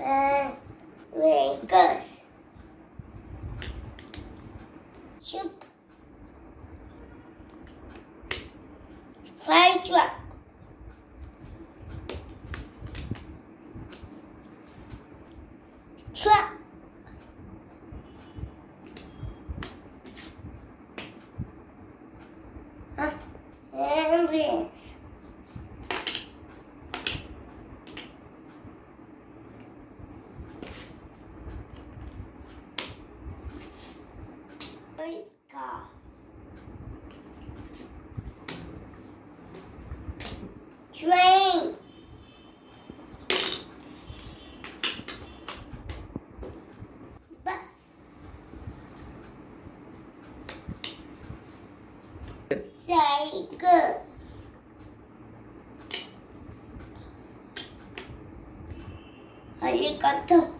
Uh, Vegas. Ship. Fire truck. Truck. Police car. Train. Bus. Helicopter.